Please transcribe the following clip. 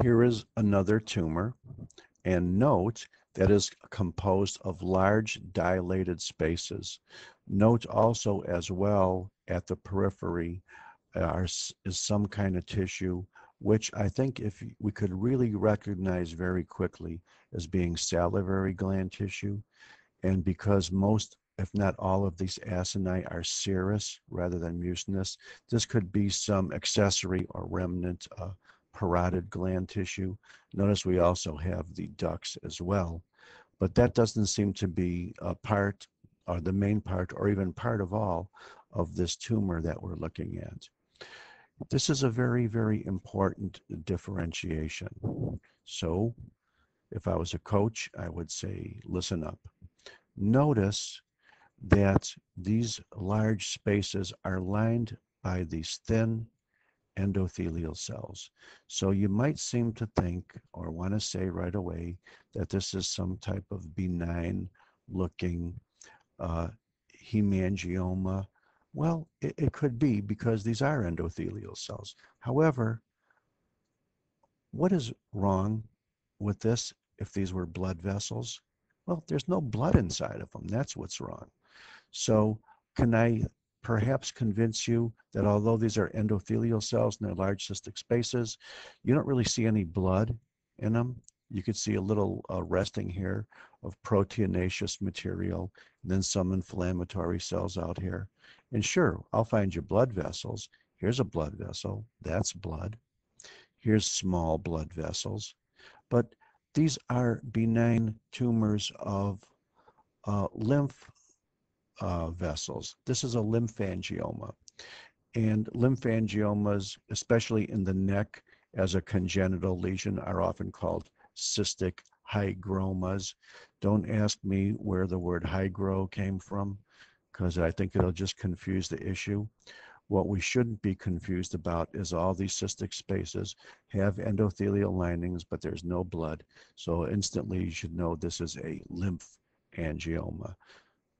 Here is another tumor. And note that is composed of large dilated spaces. Note also as well at the periphery uh, is some kind of tissue, which I think if we could really recognize very quickly as being salivary gland tissue. And because most, if not all of these acini are serous rather than mucinous, this could be some accessory or remnant uh, parotid gland tissue. Notice we also have the ducts as well, but that doesn't seem to be a part or the main part or even part of all of this tumor that we're looking at. This is a very, very important differentiation. So if I was a coach, I would say, listen up. Notice that these large spaces are lined by these thin endothelial cells. So you might seem to think or want to say right away that this is some type of benign looking uh, hemangioma. Well, it, it could be because these are endothelial cells. However, what is wrong with this if these were blood vessels? Well, there's no blood inside of them. That's what's wrong. So can I perhaps convince you that although these are endothelial cells and they're large cystic spaces, you don't really see any blood in them. You could see a little uh, resting here of proteinaceous material, then some inflammatory cells out here. And sure, I'll find you blood vessels. Here's a blood vessel, that's blood. Here's small blood vessels. But these are benign tumors of uh, lymph uh, vessels. This is a lymphangioma. And lymphangiomas, especially in the neck as a congenital lesion, are often called cystic hygromas. Don't ask me where the word hygro came from, because I think it'll just confuse the issue. What we shouldn't be confused about is all these cystic spaces have endothelial linings, but there's no blood. So instantly you should know this is a lymph angioma.